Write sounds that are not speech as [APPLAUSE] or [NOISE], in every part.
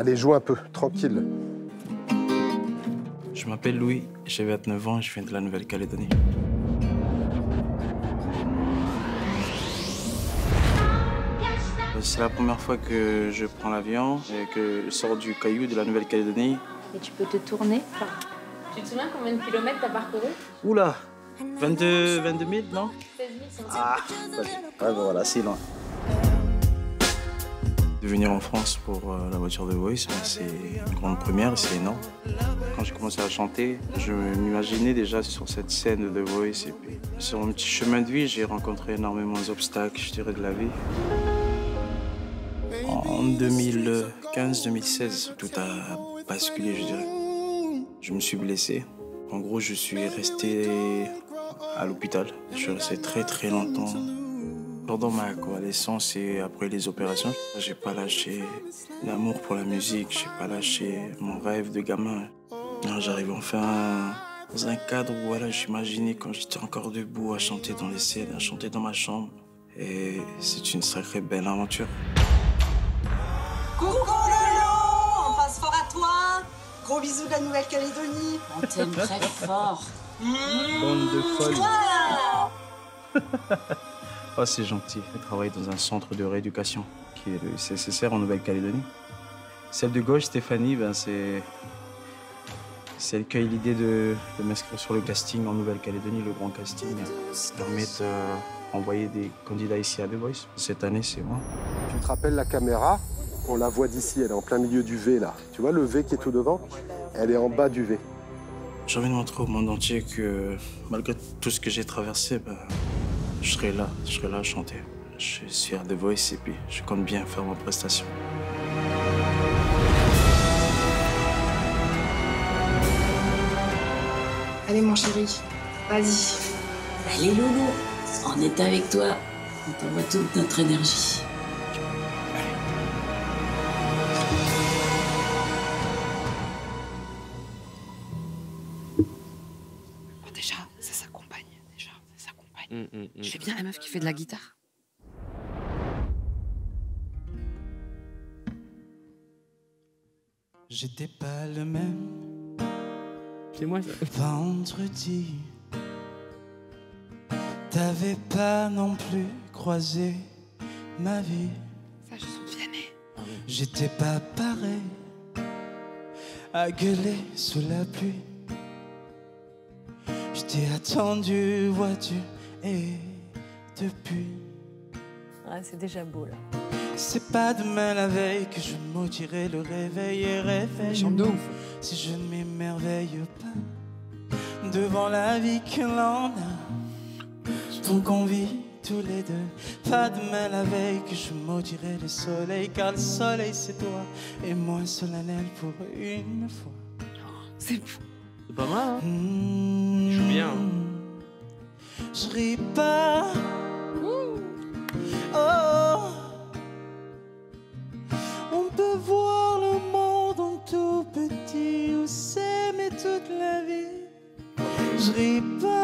Allez, joue un peu, tranquille. Je m'appelle Louis, j'ai 29 ans et je viens de la Nouvelle-Calédonie. C'est la première fois que je prends l'avion et que je sors du caillou de la Nouvelle-Calédonie. Et tu peux te tourner Tu te souviens combien de kilomètres t'as parcouru? Oula 22, 22 000, non? 16 500. Ah, ouais, ben voilà, c'est loin. De venir en France pour euh, la voiture de Voice, ben, c'est une grande première, c'est énorme. Quand j'ai commencé à chanter, je m'imaginais déjà sur cette scène de Voice. Et puis, sur mon petit chemin de vie, j'ai rencontré énormément d'obstacles, je dirais, de la vie. En 2015-2016, tout a basculé, je dirais. Je me suis blessé. En gros, je suis resté à l'hôpital. Je suis resté très très longtemps. Pendant ma convalescence et après les opérations, j'ai pas lâché l'amour pour la musique, j'ai pas lâché mon rêve de gamin. J'arrive enfin dans un cadre où voilà, j'imaginais quand j'étais encore debout à chanter dans les scènes, à chanter dans ma chambre. Et c'est une sacrée belle aventure. Coucou Lolo On passe fort à toi Gros bisous de la Nouvelle-Calédonie On t'aime très fort. Bande de folles. [LAUGHS] oh, c'est gentil. Elle travaille dans un centre de rééducation qui est le CCSR en Nouvelle-Calédonie. Celle de gauche, Stéphanie, ben, c'est. C'est elle qui a eu l'idée de, de m'inscrire sur le casting en Nouvelle-Calédonie, le grand casting, qui permet d'envoyer des candidats ici à The Voice. Cette année, c'est moi. Tu te rappelles la caméra? On la voit d'ici, elle est en plein milieu du V là. Tu vois le V qui est tout devant? Elle est en bas du V. J'ai envie de montrer au monde entier que malgré tout ce que j'ai traversé, ben, je serai là, je serai là à chanter. Je suis à The Voice et puis je compte bien faire ma prestation. Allez mon chéri, vas-y. Allez Loulou, on est avec toi. On t'envoie toute notre énergie. Ça s'accompagne. Je fais bien la meuf qui fait de la guitare. J'étais pas le même C'est moi ça. vendredi. T'avais pas non plus croisé ma vie. Ça, je sens Vianney. J'étais pas pareil à gueuler sous la pluie. Je t'ai attendu, vois-tu, et depuis. Ouais, c'est déjà beau là. C'est pas demain la veille que je maudirai le réveil et réveille. Chante de ouf. Si je ne m'émerveille pas devant la vie que l'on a, tant qu'on vit tous les deux. Pas demain la veille que je maudirai le soleil, car le soleil c'est toi et moi solennel pour une fois. C'est fou. C'est pas mal, hein Mmh. joue bien. Je ris pas. Oh. On peut voir le monde en tout petit ou s'aimer toute la vie. Je ris pas.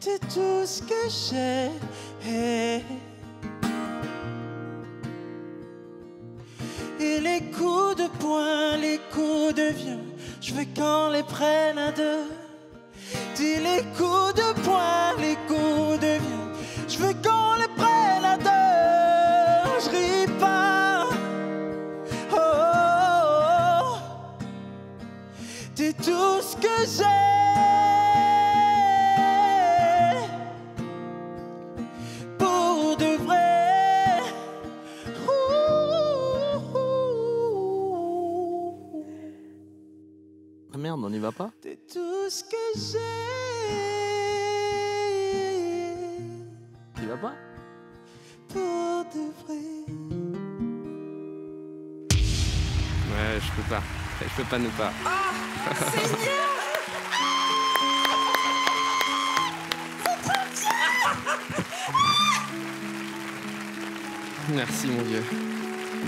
T'es tout ce que j'ai. Et les coups de poing, les coups de vieux, je veux qu'on les prenne à deux. Dis les coups de poing, les coups de vieux, je veux qu'on les prenne à deux. Je ris pas. Oh, oh, oh. T'es tout ce que j'ai. Merde, on y va pas T'es tout ce que j'ai. Tu vas pas? Pour de vrai. Ouais, je peux pas. Je peux pas ne pas. Merci mon vieux.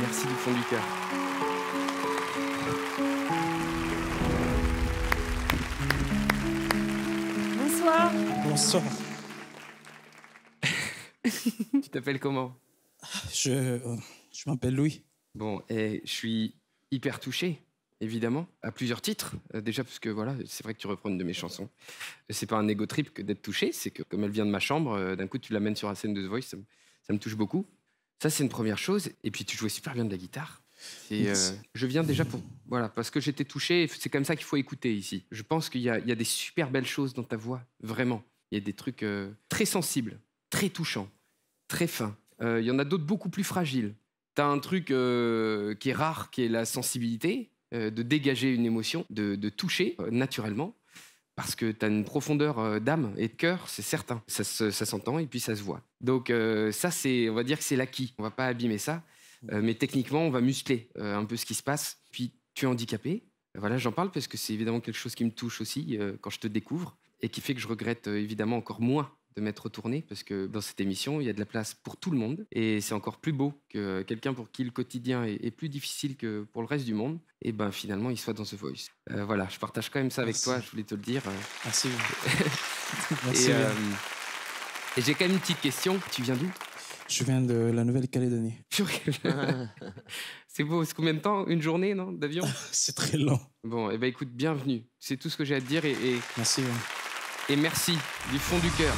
Merci du fond du cœur. Bonsoir. Bonsoir. [LAUGHS] Tu t'appelles comment? Je, euh, je m'appelle Louis. Bon, et je suis hyper touché, évidemment, à plusieurs titres. Euh, déjà parce que voilà, c'est vrai que tu reprends une de mes chansons. C'est pas un ego trip que d'être touché, c'est que comme elle vient de ma chambre, euh, d'un coup tu l'amènes sur la scène de The Voice, ça me, ça me touche beaucoup. Ça c'est une première chose. Et puis tu jouais super bien de la guitare. Euh, je viens déjà pour voilà parce que j'étais touché. C'est comme ça qu'il faut écouter ici. Je pense qu'il y a des super belles choses dans ta voix, vraiment. Il y a des trucs euh, très sensibles, très touchants, très fins. Euh, Il y en a d'autres beaucoup plus fragiles. T'as un truc euh, qui est rare, qui est la sensibilité, de dégager une émotion, de, toucher naturellement, parce que t'as une profondeur d'âme et de cœur, c'est certain. Ça, se- ça s'entend et puis ça se voit. Donc ça, c'est, on va dire que c'est l'acquis. On va pas abîmer ça, mais techniquement, on va muscler un peu ce qui se passe. Puis tu es handicapé. Voilà, j'en parle parce que c'est évidemment quelque chose qui me touche aussi quand je te découvre et qui fait que je regrette euh, évidemment encore moins de m'être retourné parce que dans cette émission, il y a de la place pour tout le monde et c'est encore plus beau que quelqu'un pour qui le quotidien est, est plus difficile que pour le reste du monde. Et ben finalement, il soit dans ce voice. Euh, voilà, je partage quand même ça avec Merci. toi. Je voulais te le dire. euh. Merci. [LAUGHS] Merci. et euh, j'ai quand même une petite question. Tu viens d'où? Je viens de la Nouvelle-Calédonie. [LAUGHS] [LAUGHS] C'est beau. C'est combien de temps? Une journée, non? D'avion? C'est très long. Bon, et ben écoute, bienvenue. C'est tout ce que j'ai à te dire et, et, Merci. Et merci du fond du cœur.